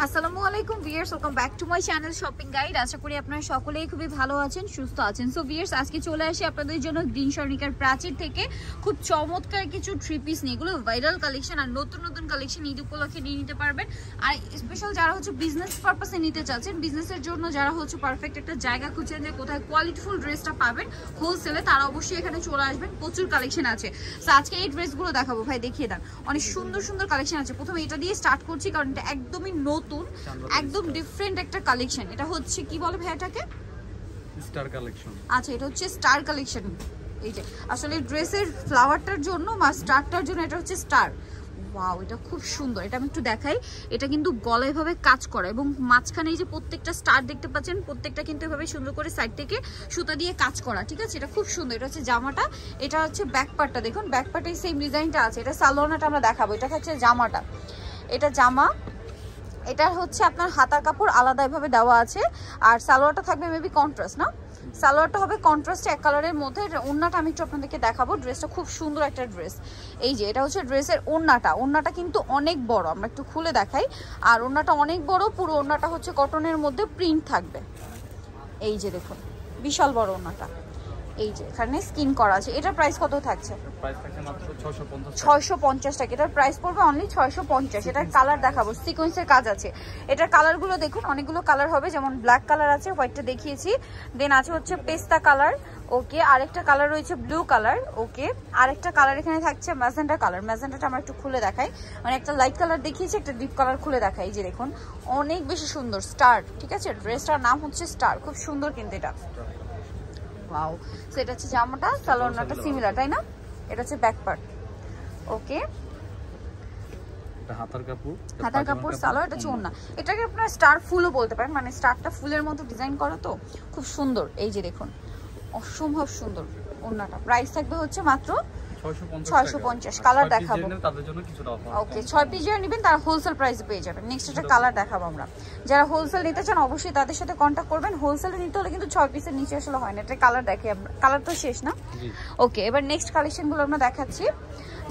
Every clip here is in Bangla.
আসসালামু আলাইকুম viewers welcome back to my channel shopping guide আশা করি আপনারা সকলেই খুবই ভালো আছেন, সুস্থ আছেন। সো ভিয়ার্স আজকে চলে আসি আপনাদের জন্য গ্রিন স্বর্ণিকার প্রাচীর থেকে। খুব চমৎকার কিছু থ্রি পিস নিয়ে, এগুলো ভাইরাল কালেকশন আর নতুন নতুন কালেকশন ঈদ উপলক্ষে নিয়ে নিতে পারবেন। আর স্পেশাল যারা হচ্ছে বিজনেস পারপাসে নিতে চাচ্ছেন বিজনেসের জন্য যারা হচ্ছে পারফেক্ট একটা জায়গা খুঁজছেন যে কোথায় কোয়ালিটিফুল ড্রেসটা পাবেন হোলসেলে তারা অবশ্যই এখানে চলে আসবেন। প্রচুর কালেকশন আছে। সো আজকে এই ড্রেসগুলো দেখাবো, ভাই দেখিয়ে দেন। অনেক সুন্দর সুন্দর কালেকশন আছে। প্রথমে এটা দিয়ে স্টার্ট করছি, কারণ এটা একদমই নতুন একদম ডিফারেন্ট একটা কালেকশন এটা হচ্ছে কি বলে ভাই এটাকে স্টার কালেকশন আচ্ছা এটা হচ্ছে স্টার কালেকশন এই যে আসলে ড্রেসের ফ্লাওয়ারটার জন্য বা স্টারটার জন্য এটা হচ্ছে স্টার ওয়াও এটা খুব সুন্দর। এটা আমি একটু দেখাই। এটা কিন্তু গলা এভাবে কাজ করা এবং মাঝখানে এই যে প্রত্যেকটা স্টার দেখতে পাচ্ছেন প্রত্যেকটা কিন্তু এভাবে সুন্দর করে সাইড থেকে সুতা দিয়ে কাজ করা ঠিক আছে? এটা খুব সুন্দর। এটা হচ্ছে জামাটা। এটা হচ্ছে ব্যাক পার্টটা দেখুন। ব্যাক পার্টে সেম ডিজাইনটা আছে। এটা সালোনাটা আমরা দেখাবো। এটা হচ্ছে জামাটা। এটা জামা। এটা হচ্ছে আপনার হাতার কাপড় আলাদা এভাবে দেওয়া আছে। আর সালোয়ারটা থাকবে মেবি কন্ট্রাস্ট না? সালোয়ারটা হবে কন্ট্রাস্ট এক কালারের মধ্যে। ওড়নাটা আমি একটু আপনাদেরকে দেখাবো। ড্রেসটা খুব সুন্দর একটা ড্রেস এই যে, এটা হচ্ছে ড্রেসের ওড়নাটা ওড়নাটা কিন্তু অনেক বড়। আমরা একটু খুলে দেখাই। আর ওড়নাটা অনেক বড়। পুরো ওড়নাটা হচ্ছে কটনের মধ্যে প্রিন্ট থাকবে। এই যে দেখুন, বিশাল বড় ওড়নাটা এই যে এখানে স্কিন করা আছে এটার প্রাইস কত থাকছে? প্রাইস থাকছে মাত্র 650 ছয়শো পঞ্চাশ টাকা এটার প্রাইস পড়বে অনলি ছয়শো পঞ্চাশ। এটার কালার দেখাবো সিকোয়েন্সের কাজ আছে। এটার কালারগুলো দেখুন অনেকগুলো কালার হবে যেমন ব্ল্যাক কালার আছে হোয়াইটটা দেখিয়েছি। দেন আছে হচ্ছে পেস্তা কালার ওকে আরেকটা কালার রয়েছে ব্লু কালার ওকে আরেকটা কালার এখানে থাকছে কালার আমরা একটু খুলে দেখাই। মানে একটা লাইট কালার দেখিয়েছি একটা ডিপ কালার খুলে দেখাই যে দেখুন। অনেক বেশি সুন্দর স্টার ঠিক আছে? ড্রেসটার নাম হচ্ছে স্টার খুব সুন্দর কিন্তু এটা। ওয়াও সেটা হচ্ছে জামাটা সালোয়ারটা সিমিলার তাই না? এটা হচ্ছে ব্যাক পার্ট ওকে হাতার কাপড় হাতার পাজামার কাপড় সালোয়ার এটা চোন না এটাকে আপনারা স্টার ফুলও বলতে পারেন মানে স্টারটা ফুলের মতো ডিজাইন করা তো খুব সুন্দর। এই যে দেখুন অসম্ভব সুন্দর ওড়নাটা। প্রাইস থাকবে হচ্ছে মাত্র 650 650 কালার দেখাবো। তাদের জন্য কিছুটা অফার ওকে ছয় পিস যারা নেবেন তারা হোলসেল প্রাইসে পেয়ে যাবেন। নেক্সট একটা কালার দেখাবো আমরা। যারা হোলসেল নিতে চান অবশ্যই তাদের সাথে কন্ট্যাক্ট করবেন। হোলসেলে নিতে হলে কিন্তু ছয় পিসের নিচে আসলে হয় না। এটা কালার দেখি আমরা কালার তো শেষ না? ওকে এবার নেক্সট কালেকশনগুলো আমরা দেখাচ্ছি।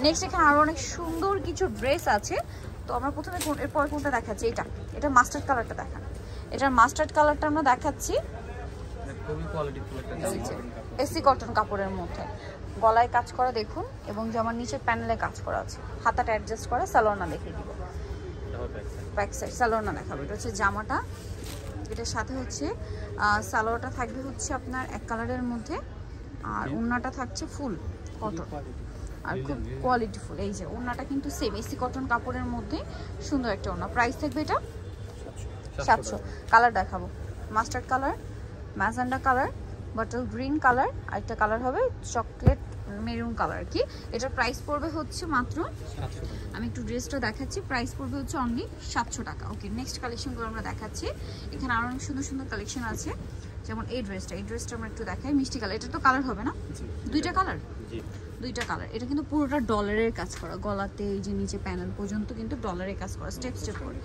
নেক্সট এখানে আরও অনেক সুন্দর কিছু ড্রেস আছে। তো আমরা প্রথমে এরপর কোনটা দেখাচ্ছি? এটা এটা মাস্টার্ড কালারটা দেখান। এটার মাস্টার্ড কালারটা আমরা দেখাচ্ছি। এসি কটন কাপড়ের মধ্যে। গলায় কাজ করা দেখুন এবং জামার নিচে প্যানেলে কাজ করা আছে। হাতাটা অ্যাডজাস্ট করা সালোয়ারনা দেখিয়ে দিব। ব্যাক সাইড সালোয়ারনা দেখাবো। এটা হচ্ছে জামাটা। এটার সাথে হচ্ছে সালোয়ারটা থাকবে হচ্ছে আপনার এক কালারের মধ্যে। আর ওড়নাটা থাকছে ফুল কটন আর খুব কোয়ালিটিফুল এই যে ওড়নাটা কিন্তু সেম এসি কটন কাপড়ের মধ্যে সুন্দর একটা ওড়না। প্রাইস থাকবে এটা? সাতশো। কালার দেখাবো। Mustard colour magenta colour bottle green colour আরেকটা কালার হবে চকলেট মেরুন কালার কি। এটার প্রাইস পড়বে হচ্ছে মাত্র আমি একটু ড্রেসটা দেখাচ্ছি প্রাইস পড়বে হচ্ছে অনলি সাতশো টাকা। ওকে নেক্সট কালেকশনগুলো আমরা দেখাচ্ছি। এখানে আরও অনেক সুন্দর সুন্দর কালেকশন আছে। যেমন এই ড্রেসটা এই ড্রেসটা আমরা একটু দেখাই মিষ্টি কালার এটা তো কালার হবে না? দুইটা কালার দুইটা কালার এটা কিন্তু পুরোটা ডলারের কাজ করা। গলাতে এই যে নিচে প্যানেল পর্যন্ত কিন্তু ডলারের কাজ করা স্টেপ স্টেপ করে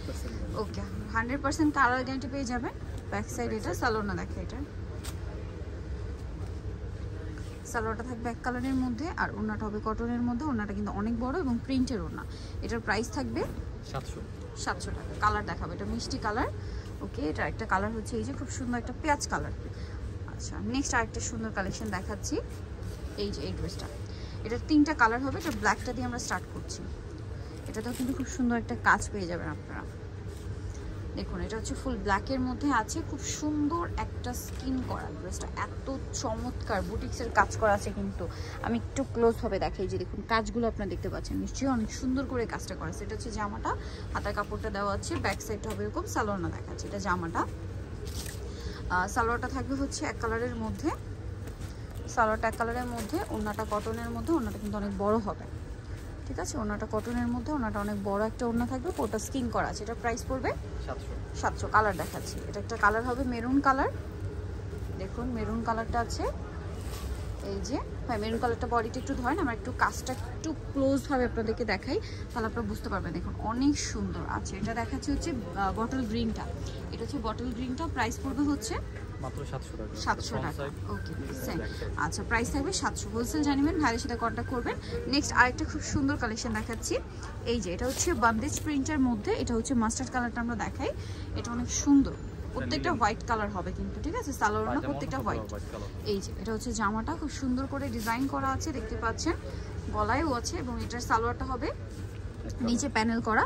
okay hundred percent colour guarantee পেয়ে যাবেন। ব্যাক সাইড এটা সালোনা দেখে এটা। সালোয়ারটা থাকবে এক কালারের মধ্যে আর ওড়নাটা হবে কটনের মধ্যে। ওড়নাটা কিন্তু অনেক বড় এবং প্রিন্টের ওড়না। এটার প্রাইস থাকবে 700 সাতশো টাকা। কালার দেখাবো এটা মিষ্টি কালার ওকে এটা একটা কালার হচ্ছে এই যে খুব সুন্দর একটা পেঁয়াজ কালার আচ্ছা নেক্সট আরেকটা সুন্দর কালেকশন দেখাচ্ছি। এই যে এই ড্রেসটা এটার তিনটা কালার হবে এটা ব্ল্যাকটা দিয়ে আমরা স্টার্ট করছি। এটাতেও কিন্তু খুব সুন্দর একটা কাজ পেয়ে যাবেন আপনারা। দেখুন, এটা হচ্ছে ফুল ব্ল্যাকের মধ্যে আছে। খুব সুন্দর একটা স্কিন করা ড্রেসটা এত চমৎকার বুটিক্সের কাজ করা আছে কিন্তু। আমি একটু ক্লোজ ভাবে দেখাই যে দেখুন, কাজগুলো আপনারা দেখতে পাচ্ছেন। নিশ্চয়ই অনেক সুন্দর করে কাজটা করা আছে। এটা হচ্ছে জামাটা। হাতার কাপড়টা দেওয়া আছে। ব্যাক সাইডটা হবে এরকম সালোয়ারনা দেখাচ্ছে। এটা জামাটা। সালোয়ারটা থাকবে হচ্ছে এক কালারের মধ্যে। সালোয়ারটা এক কালারের মধ্যে, ওড়নাটা কটনের মধ্যে, ওড়নাটা কিন্তু অনেক বড় হবে। ঠিক আছে? ওড়নাটা কটনের মধ্যে ওড়নাটা অনেক বড় একটা ওড়না থাকবে ওটা স্কিন করা আছে। এটা প্রাইস পড়বে? 700 সাতশো কালার দেখাচ্ছি। এটা একটা কালার হবে মেরুন কালার দেখুন মেরুন কালারটা আছে। এই যে হ্যাঁ মেরুন কালারটা বডিটা একটু ধরেন আমরা একটু কাজটা একটু ক্লোজভাবে আপনাদেরকে দেখাই তাহলে আপনারা বুঝতে পারবেন। দেখুন অনেক সুন্দর। আছে এটা দেখাচ্ছে হচ্ছে বটল গ্রিনটা এটা হচ্ছে বটল গ্রিনটা প্রাইস পড়বে হচ্ছে মাত্র টাকা। সাতশো Front টাকা। ওকে back আচ্ছা প্রাইস থাকবে সাতশো। হোলসেল জানিবেন ভাইয়ের সাথে কন্ট্যাক্ট করবেন। নেক্সট আরেকটা খুব সুন্দর কালেকশন দেখাচ্ছি। এই যে এটা হচ্ছে বান্দেজ প্রিন্টের মধ্যে এটা হচ্ছে মাস্টার্ড কালারটা আমরা দেখাই। এটা অনেক সুন্দর। প্রত্যেকটা হোয়াইট কালার হবে কিন্তু ঠিক আছে? সালোয়ার না প্রত্যেকটা হোয়াইট এই যে এটা হচ্ছে জামাটা খুব সুন্দর করে ডিজাইন করা আছে দেখতে পাচ্ছেন। গলায়ও আছে এবং এটার সালোয়ারটা হবে। নিচে প্যানেল করা।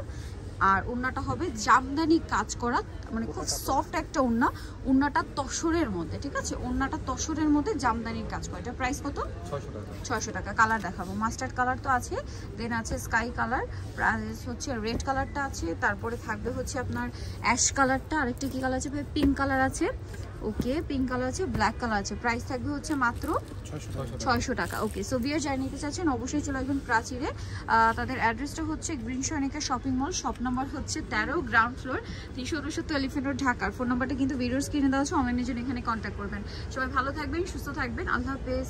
আর ওড়নাটা হবে জামদানি কাজ করা মানে খুব সফট একটা ওড়না ওড়নাটা তসরের মধ্যে ঠিক আছে? ওড়নাটা তসরের মধ্যে জামদানির কাজ করা। এটা প্রাইস কত? ছয়শো টাকা। ছয়শো টাকা। কালার দেখাবো। মাস্টার্ড কালার তো আছে দেন আছে স্কাই কালার প্রাইস হচ্ছে রেড কালারটা আছে তারপরে থাকবে হচ্ছে আপনার অ্যাশ কালারটা আরেকটা কী কালার আছে পিঙ্ক কালার আছে। ওকে পিঙ্ক কালার আছে ব্ল্যাক কালার আছে। প্রাইস থাকবে হচ্ছে মাত্র ছয়শো টাকা। ওকে সো বিয়ার যারা নিতে চাচ্ছেন, অবশ্যই চলে আসবেন প্রাচীরে। তাদের অ্যাড্রেসটা হচ্ছে গ্রিন সনিকা শপিং মল শপ নাম্বার হচ্ছে তেরো গ্রাউন্ড ফ্লোর তিনশো উনসত্তর এলিফেন্ট রোড ঢাকার ফোন নাম্বারটা কিন্তু ভিডিওর স্ক্রিনে দেওয়া আছে অনলাইনের জন্য এখানে কন্ট্যাক্ট করবেন। সবাই ভালো থাকবেন, সুস্থ থাকবেন। আল্লাহ হাফেজ।